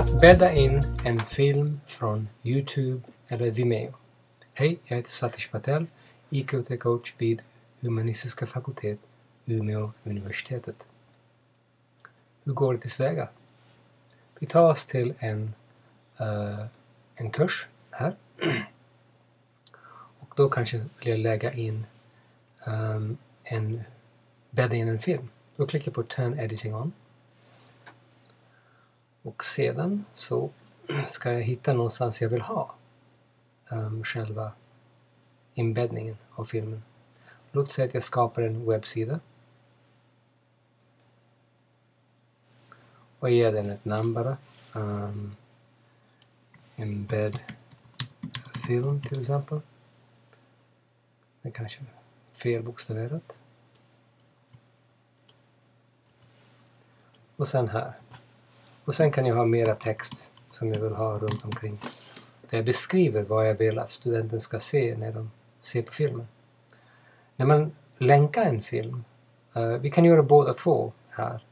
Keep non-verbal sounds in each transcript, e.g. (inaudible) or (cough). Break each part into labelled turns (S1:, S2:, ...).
S1: Att bädda in en film från Youtube eller Vimeo. Hej, jag heter Satish Patel, IKT-coach vid Humanistiska fakultet, Umeå universitetet. Hur går det tillväga? Vi tar oss till en, uh, en kurs här. Och då kanske vill jag lägga in um, en, bädda in en film. Då klickar jag på Turn Editing On. Och sedan så ska jag hitta någonstans jag vill ha um, själva inbäddningen av filmen. Låt säga att jag skapar en webbsida. Och ger den ett namn bara. Um, embed film till exempel. Det är kanske felbokstaverat. Och sen här. Och sen kan jag ha mera text som jag vill ha runt omkring. Där jag beskriver vad jag vill att studenten ska se när de ser på filmen. När man länkar en film, uh, vi kan göra båda två här,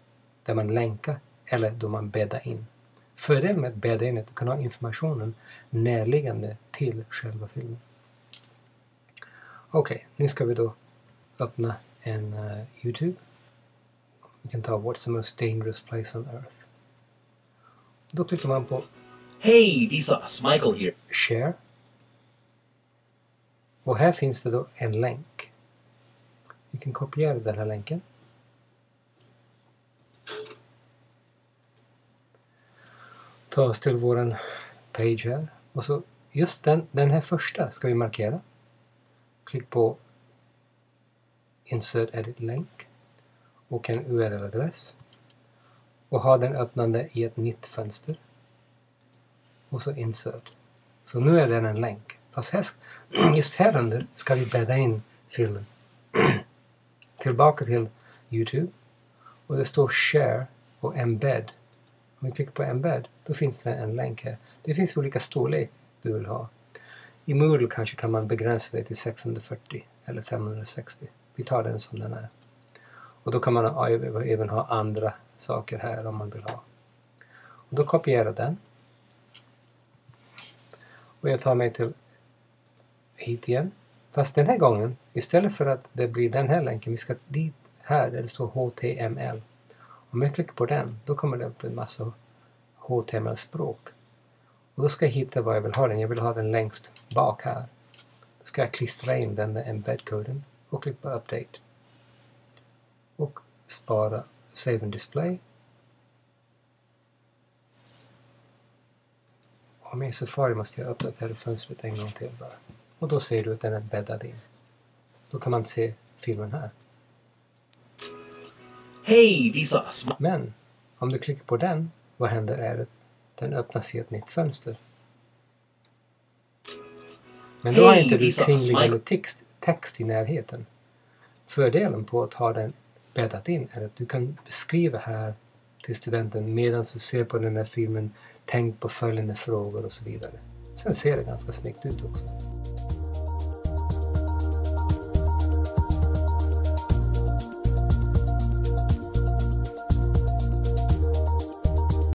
S1: där man länkar eller då man bäddar in. Fördelen med att bädda in är att du kan ha informationen närliggande till själva filmen. Okej, okay, nu ska vi då öppna en uh, Youtube. Vi kan ta What's the most dangerous place on earth. Då klickar man på
S2: Hej Visas, Michael here.
S1: Share. Och här finns det då en länk. Vi kan kopiera den här länken. Ta oss till våran page här. Och så just den, den här första ska vi markera. Klick på Insert Edit Länk och en URL-adress och ha den öppnande i ett nytt fönster. Och så insert. Så nu är den en länk. Fast här, (clears throat) just här under ska vi bädda in filmen. (clears throat) Tillbaka till Youtube. Och det står share och embed. Om vi klickar på embed, då finns det en länk här. Det finns olika storlek du vill ha. I Moodle kanske kan man begränsa det till 640 eller 560. Vi tar den som den är. Och då kan man även ha andra saker här om man vill ha. Och då kopierar jag den. Och jag tar mig till hit igen. Fast den här gången, istället för att det blir den här länken, vi ska dit här där det står HTML. Om jag klickar på den, då kommer det upp en massa HTML-språk. Och då ska jag hitta var jag vill ha den. Jag vill ha den längst bak här. Då ska jag klistra in den där embed-koden och klicka på Update. Och spara Save and Display. Och med Safari måste jag uppdatera fönstret en gång till bara. Och då ser du att den är bäddad in. Då kan man se filmen här.
S2: Hej, visa!
S1: Men om du klickar på den, vad händer är att den öppnas i ett nytt fönster. Men då har inte du kringliggande text, text i närheten. Fördelen på att ha den bäddat in är att du kan beskriva här till studenten medan du ser på den här filmen, tänk på följande frågor och så vidare. Sen ser det ganska snyggt ut också.